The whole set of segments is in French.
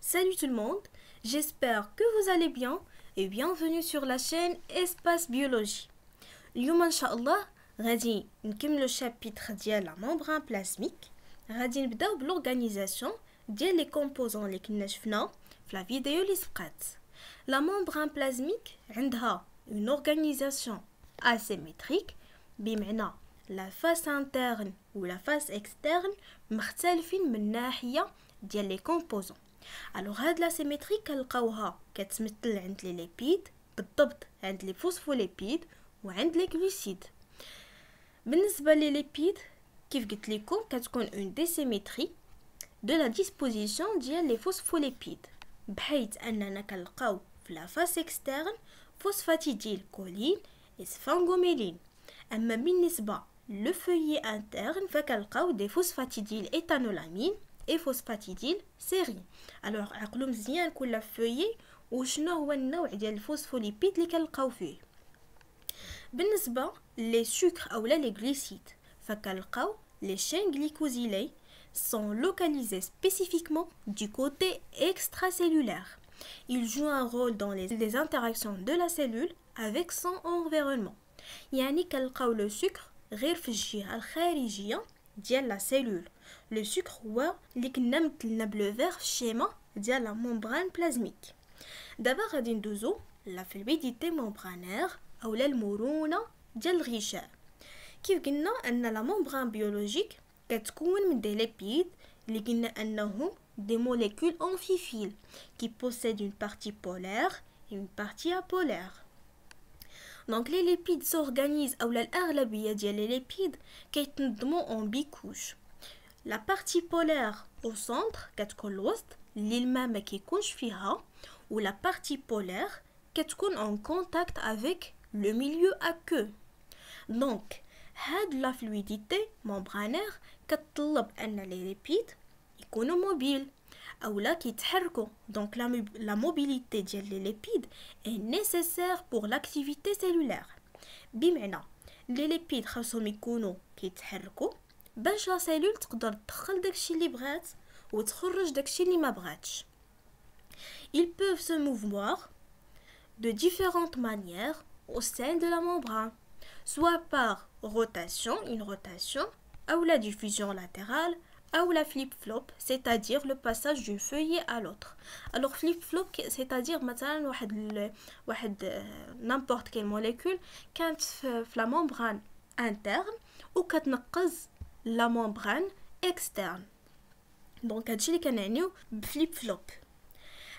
Salut tout le monde, j'espère que vous allez bien et bienvenue sur la chaîne Espace Biologie. اليوم ان شاء الله غادي نكملو chapitre ديال la membrane plasmique غادي نبداو بلورغانيزاسيون ديال لي كومبوزون اللي كنا شفنا في لا فيديو اللي سبقات لا membrane plasmique عندها une organisation asymétrique بمعنى لا فاس انترن ولا فاس اكسترن مختلفين من ناحيه ديال لي كومبوزون الوغ هاد لا سيميتري كنلقاوها كتمثل عند لي ليبيد بالضبط عند لي فوسفوليبيد وعند لي غليسيد بالنسبه لي ليبيد كيف قلت لكم كتكون اون ديسيميتري دو لا ديسبوزيسيون ديال لي فوسفوليبيد بحيث اننا كنلقاو في لا فاس اكسترن فوسفاتيديل كولين اسفانغوميلين اما بالنسبه لو فويي انترن فكنلقاو دي فوسفاتيديل ايتانولامين اي فوسفاتيديل سيرين الوغ عقلوا مزيان كل فويي وشنو هو النوع ديال الفوسفوليبيد اللي كنلقاو فيه بالنسبه لي سكر اولا لي غليسيد فكنلقاو لي شين غليكوزيلي sont localisés spécifiquement du côté extracellulaire. Ils jouent un rôle dans les, les interactions de la cellule avec son environnement. يعني كنلقاو لو سكر غير في الجهه الخارجيه ديال لا سيلول لو سكر هو اللي كنا مثلنا بلو فيغ في الشيما ديال لا ممبران بلازميك دابا غادي ندوزو لا فلويديتي ممبرانير اولا المرونه ديال الغشاء كيف قلنا ان لا ممبران بيولوجيك كتكون من دي ليبيد اللي قلنا انهم des molécules amphiphile qui possèdent une partie polaire et une partie apolaire. Donc les lipides s'organisent ou l'aglabiya ديال les lipides كيتنظموا en bicouche. La partie polaire au centre كتكون الوسط اللي الماء ما كيكونش فيها و la partie polaire كتكون en contact avec le milieu aqueux. Donc هاد لا فلويديتي ممبرانير كتطلب ان لي ليبيد يكونوا موبيل اولا كيتحركوا دونك لا موبيليتي ديال لي ليبيد اي نيسيسير بور لاكتيفيتي سيلولير بمعنى لي ليبيد خاصهم يكونوا كيتحركوا باش لا سيلول تقدر تدخل داكشي اللي بغات وتخرج داكشي اللي ما بغاتش ils peuvent se mouvoir de différentes manières au sein de la membrane soit par rotation, une rotation, ou la diffusion latérale, ou la flip-flop, c'est-à-dire le passage d'une feuillet à l'autre. Alors flip-flop, c'est-à-dire maintenant n'importe quelle molécule quand la membrane interne ou quand la membrane externe. Donc هادشي اللي كنعنيو flip-flop.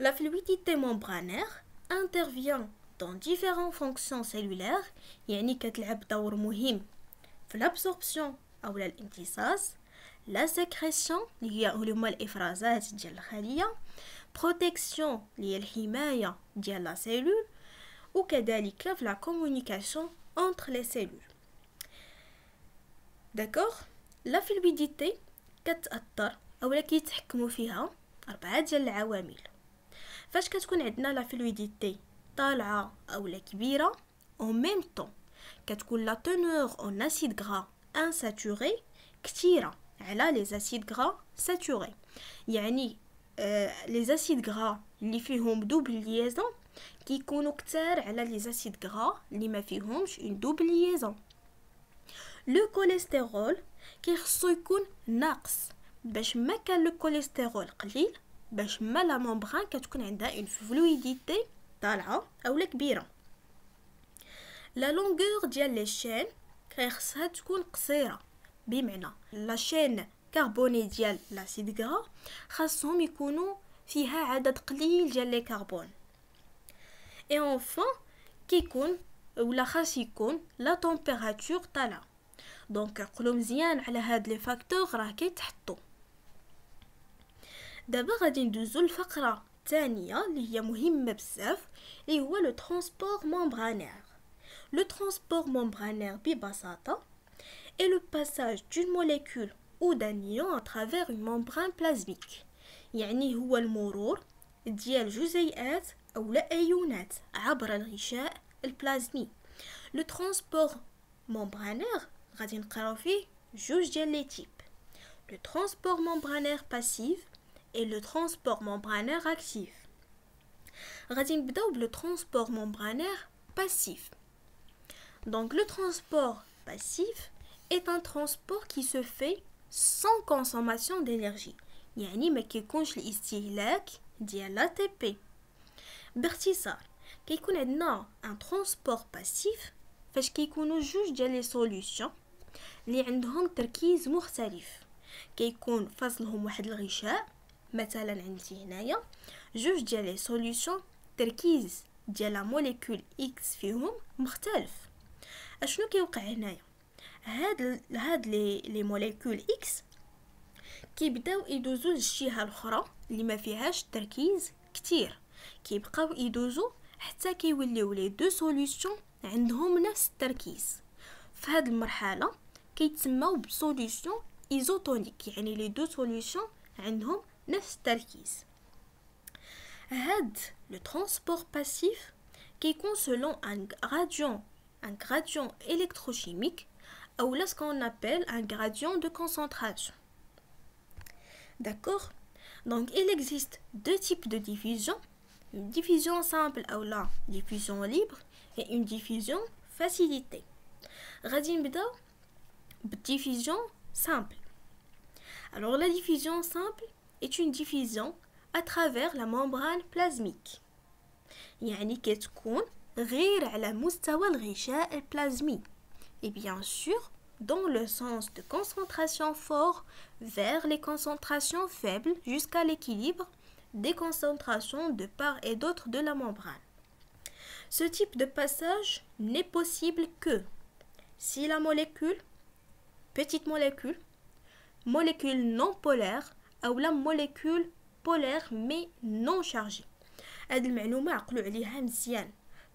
La fluidité membranaire intervient dans différentes fonctions cellulaires يعني كتلعب دور مهم في l'absorption أو الامتصاص. لا سكريسيون اللي هما الإفرازات ديال الخلية. بروتيكسيون اللي هي الحماية ديال لا سيلول وكذلك في لا كومونيكاسيون entre les cellules. داكوغ لا فلويديتي كتأثر اولا كيتحكموا فيها أربعة ديال العوامل. فاش كتكون عندنا لا فلويديتي طالعة اولا كبيرة أو ميم طون كتكون لا تونور اون اسيد غرا انساتوري كثيره على لي زاسيد غرا ساتوري يعني لي زاسيد غرا اللي فيهم دوبل ليزون كيكونوا كتار على لي زاسيد غرا اللي ما فيهمش اون دوبل ليزون لو كوليسترول كيخصو يكون ناقص باش ما كان لو كوليسترول قليل باش ما لا ممبران كتكون عندها اون فلويديتي طالعه اولا كبيره لا لونغور ديال لي شين كيخصها تكون قصيره بمعنى لا شين كربوني ديال لاسيد غرا خاصهم يكونوا فيها عدد قليل ديال لي كربون اي اونفون كيكون ولا خاص يكون لا تمبيراتور طالعه دونك عقلوا مزيان على هاد لي فاكتور راه كيتحطوا دابا غادي ندوزو الفقره الثانية اللي هي مهمه بزاف اللي هو لو ترونسبور ممبرانير لو ترونسبور ممبرانير ببساطه est le passage d'une molécule ou d'un ion à travers une membrane plasmique يعني هو المرور ديال جزيئات أو لا أيونات عبر الغشاء البلازمي Le transport membranaire غادي نقراو فيه جوج ديال لي تيب le transport membranaire passif et le transport membranaire actif غادي نبداو le transport membranaire passif donc le transport passif est un transport qui se fait sans consommation d'énergie يعني ما كيكونش الاستهلاك ديال l'ATP باختصار كيكون عندنا ان ترونسبور باسيف فاش كيكونوا جوج ديال لي سوليوشن اللي عندهم تركيز مختلف كيكون فاصلهم واحد الغشاء مثلا عندي هنايا جوج ديال لي سوليوشن تركيز ديال لا موليكول اكس فيهم مختلف أشنو كيوقع هنايا؟ هاد هاد لي لي موليكول إكس كيبداو يدوزو للجهة الأخرى اللي ما فيهاش تركيز كتير. كيبقاو يدوزو حتى كيوليو لي دو سوليوشن عندهم نفس التركيز. في هاد المرحلة كيتسموا بسوليوشن إيزوتونيك يعني لي دو سوليوشن عندهم نفس التركيز. هاد لو ترانسبور باسيف كيكون سولون ان غراديون ان غراديون الكتروشيميك ou là ce qu'on appelle un gradient de concentration. D'accord Donc il existe deux types de diffusion, une diffusion simple ou la diffusion libre et une diffusion facilitée. Radin diffusion simple. Alors la diffusion simple est une diffusion à travers la membrane plasmique. يعني كتكون غير على مستوى الغشاء البلازمي et bien sûr dans le sens de concentration fort vers les concentrations faibles jusqu'à l'équilibre des concentrations de part et d'autre de la membrane. Ce type de passage n'est possible que si la molécule, petite molécule, molécule non polaire ou la molécule polaire mais non chargée.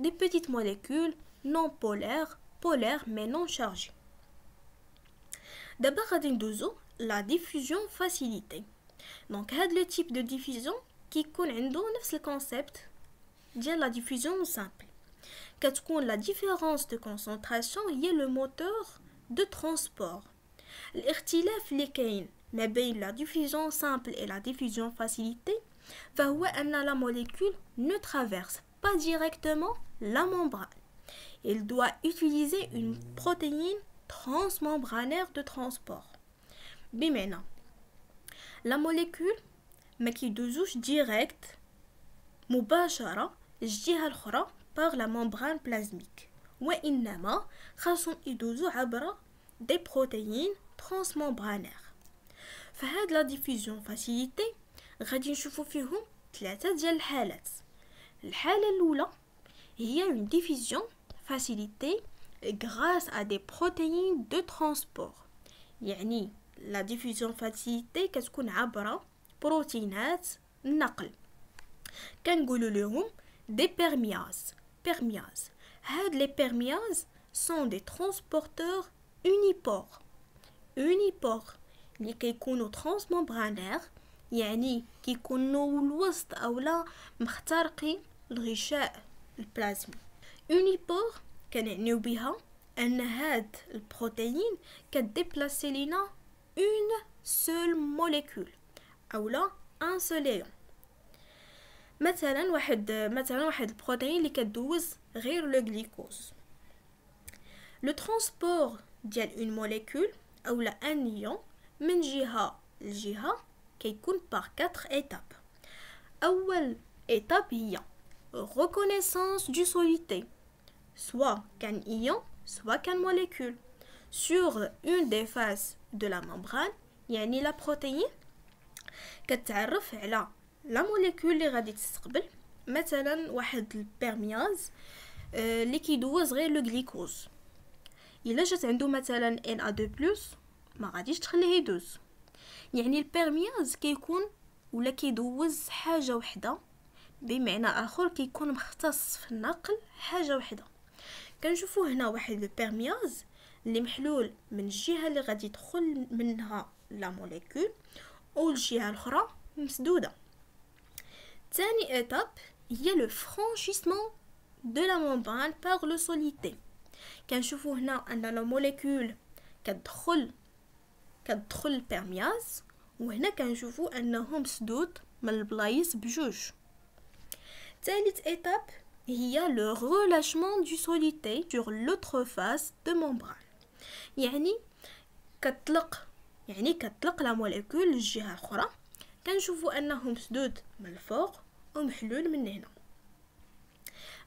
des petites molécules non polaires, polaires mais non chargées. D'abord, la diffusion facilitée. Donc, c'est le type de diffusion qui connaît le concept de la diffusion simple. Quand la différence de concentration est le moteur de transport. الاختلاف اللي mais la diffusion simple et la diffusion facilitée فهو أن la molécule ne traverse pas directement la membrane. Il doit utiliser une protéine transmembranaire de transport. Bimena. La molécule ما كيدوزوش direct مباشرة الجهة الأخرى par la membrane plasmique وإنما خاصهم يدوزو عبر des protéines transmembranaires فهاد لا ديفيزيون فاسيليتي غادي نشوفو فيهم ثلاثة ديال الحالات الحالة الأولى هي une diffusion facilitée grâce à des protéines de transport يعني la diffusion facilitée كتكون عبر بروتينات النقل كنقولوا لهم des permiases permiases هاد les permiases sont des transporteurs unipores unipores اللي كيكونوا transmembranaires يعني كيكونوا الوسط اولا مخترقين الغشاء البلازمي اونيبور كنعنيو بها ان هاد البروتين كديبلاسي لينا اون سول موليكول اولا ان سول ايون مثلا واحد مثلا واحد البروتين اللي كدوز غير لو غليكوز لو ترونسبور ديال اون موليكول اولا ان ايون من جهه لجهه كيكون باغ 4 ايتاب اول ايتاب هي reconnaissance du solité, soit qu'un ion, soit qu'un molécule, sur une des faces de la membrane, يعني la protéine كتعرف على la molécule اللي غادي تستقبل مثلا واحد البيرمياز اللي كيدوز غير لو غليكوز الا جات عنده مثلا ان ا 2 بلس ما غاديش تخليه يدوز يعني البيرمياز كيكون ولا كيدوز حاجه وحده بمعنى آخر كيكون مختص في النقل حاجة وحدة. كنشوفوا هنا واحد البيرمياز اللي محلول من الجهة اللي غادي يدخل منها لا موليكول والجهه الأخرى مسدودة. ثاني ايتاب هي لو فرانشيسمون دو لا ممبران باغ لو سوليتي كنشوفوا هنا أن لا موليكول كتدخل كتدخل البيرمياز وهنا كنشوفوا أنه مسدود من البلايص بجوج. ثالث ايتاب هي لو relâchement du solité sur l'autre face de membrane يعني كتطلق يعني كتطلق لا موليكول للجهه الاخرى كنشوفوا انه مسدود من الفوق ومحلول من هنا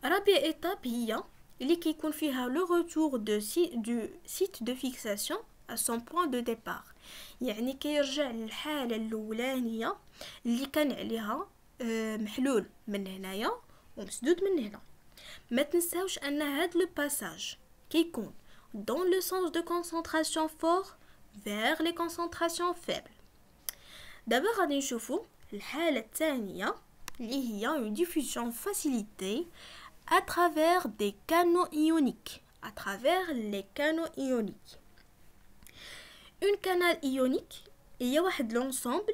رابع ايتاب هي اللي كيكون فيها لو روتور دو سي دو سيت دو فيكساسيون à son point de départ يعني كيرجع للحالة الأولانية اللي كان عليها محلول من هنايا ومسدود من هنا ما تنساوش ان هاد لو باساج كيكون dans le sens de concentration fort vers les concentrations faibles دابا غادي نشوفو الحالة الثانية اللي هي une diffusion facilitée à travers des canaux ioniques à travers les canaux ioniques une canal ionique هي واحد l'ensemble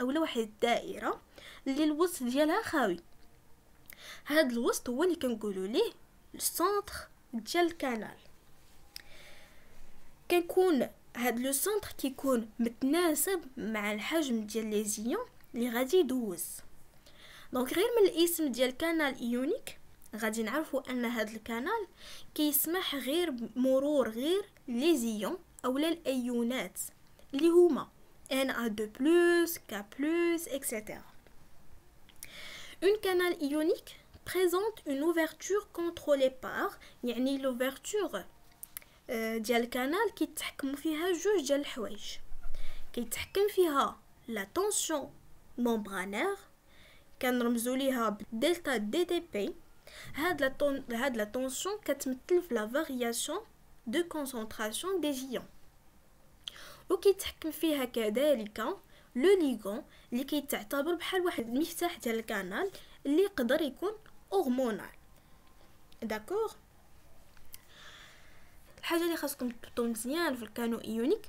اولا واحد الدائره اللي الوسط ديالها خاوي. هاد الوسط هو اللي كنقولوا ليه السونتر ديال الكانال كنكون هاد لو سونتر كيكون متناسب مع الحجم ديال لي زيون اللي غادي يدوز. دونك غير من الاسم ديال كانال ايونيك غادي نعرفوا أن هاد الكانال كيسمح غير مرور غير لي زيون اولا الأيونات اللي هما. Na2+, K+, etc. Une canal ionique présente une ouverture contrôlée par يعني l'ouverture ديال الكانال كيتحكموا فيها جوج ديال الحوايج كيتحكم فيها لا طونسيون ممبرانير كنرمزوا ليها دلتا دي تي بي هاد لا طون هاد لا طونسيون كتمثل في لا فارياسيون دو كونسونطراسيون دي زيون وكيتحكم فيها كذلك لو ليغون اللي كيتعتبر بحال واحد المفتاح ديال الكانال اللي يقدر يكون هرمونال. داكوغ الحاجة اللي خاصكم تضبطوا مزيان في الكانو إيونيك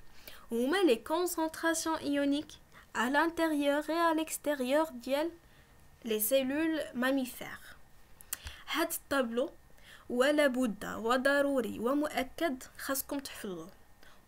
هما لي كونسونطراسيون إيونيك à l'intérieur et à l'extérieur ديال لي سيلول ماميفير هاد الطابلو ولا بد وضروري ومؤكد خاصكم تحفظوه.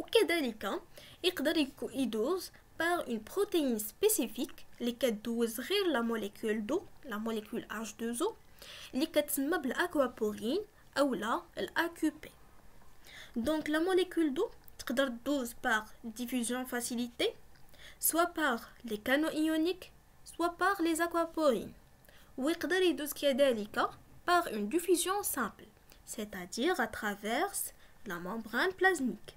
وكذلك يقدر يدوز par une protéine spécifique اللي كدوز غير لا موليكول دو لا موليكول H2O اللي كتسمى بالاكوابورين اولا الاكوبي دونك لا موليكول دو تقدر تدوز par diffusion facilitée soit par les canaux ioniques soit par les aquaporines ويقدر يدوز كذلك par une diffusion simple c'est-à-dire à travers la membrane plasmique